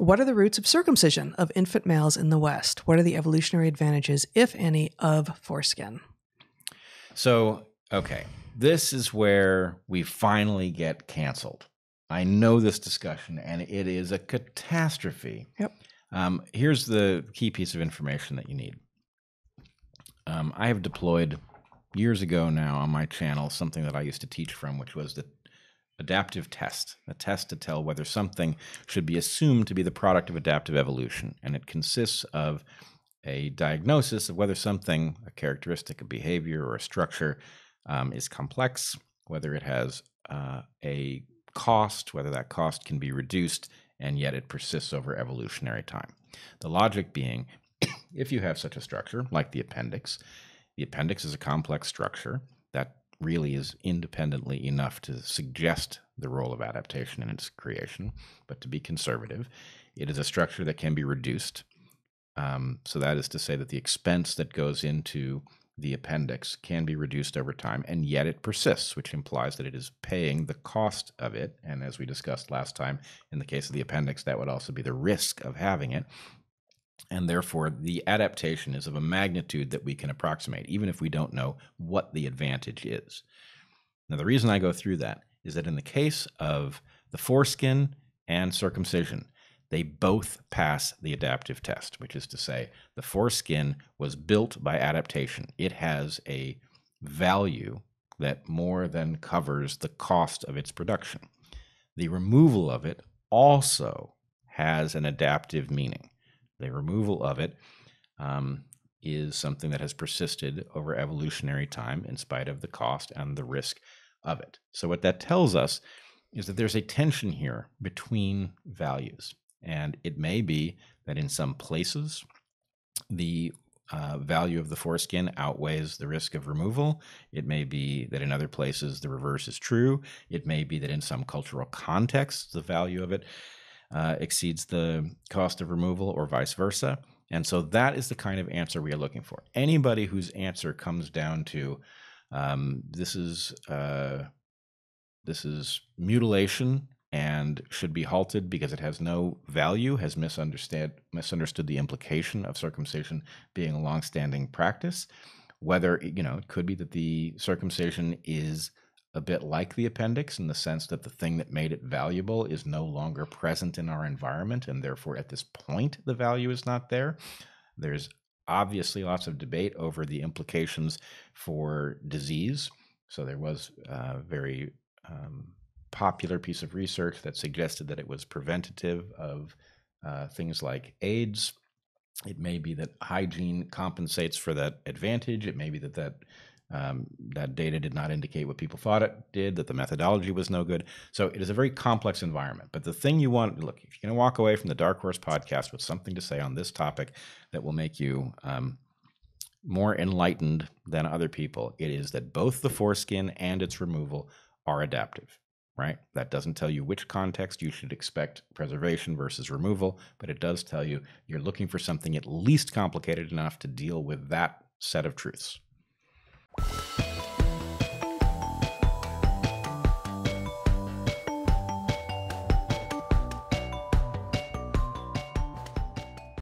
What are the roots of circumcision of infant males in the West? What are the evolutionary advantages, if any, of foreskin? So, okay, this is where we finally get canceled. I know this discussion, and it is a catastrophe. Yep. Um, here's the key piece of information that you need. Um, I have deployed years ago now on my channel something that I used to teach from, which was the adaptive test, a test to tell whether something should be assumed to be the product of adaptive evolution. And it consists of a diagnosis of whether something, a characteristic, a behavior, or a structure, um, is complex, whether it has uh, a cost, whether that cost can be reduced, and yet it persists over evolutionary time. The logic being if you have such a structure, like the appendix, the appendix is a complex structure that really is independently enough to suggest the role of adaptation in its creation, but to be conservative, it is a structure that can be reduced. Um, so that is to say that the expense that goes into the appendix can be reduced over time, and yet it persists, which implies that it is paying the cost of it. And as we discussed last time, in the case of the appendix, that would also be the risk of having it. And therefore, the adaptation is of a magnitude that we can approximate, even if we don't know what the advantage is. Now, the reason I go through that is that in the case of the foreskin and circumcision, they both pass the adaptive test, which is to say, the foreskin was built by adaptation. It has a value that more than covers the cost of its production. The removal of it also has an adaptive meaning. The removal of it um, is something that has persisted over evolutionary time in spite of the cost and the risk of it. So, what that tells us is that there's a tension here between values. And it may be that in some places, the uh, value of the foreskin outweighs the risk of removal. It may be that in other places the reverse is true. It may be that in some cultural contexts the value of it uh, exceeds the cost of removal, or vice versa. And so that is the kind of answer we are looking for. Anybody whose answer comes down to um, this is uh, this is mutilation and should be halted because it has no value, has misunderstood misunderstood the implication of circumcision being a longstanding practice. Whether you know, it could be that the circumcision is a bit like the appendix in the sense that the thing that made it valuable is no longer present in our environment, and therefore at this point the value is not there. There's obviously lots of debate over the implications for disease. So there was a very um, popular piece of research that suggested that it was preventative of uh, things like AIDS. It may be that hygiene compensates for that advantage. It may be that that um, that data did not indicate what people thought it did, that the methodology was no good. So it is a very complex environment. But the thing you want, look, if you're going to walk away from the DarkHorse podcast with something to say on this topic that will make you um, more enlightened than other people, it is that both the foreskin and its removal are adaptive right? That doesn't tell you which context you should expect preservation versus removal, but it does tell you you're looking for something at least complicated enough to deal with that set of truths.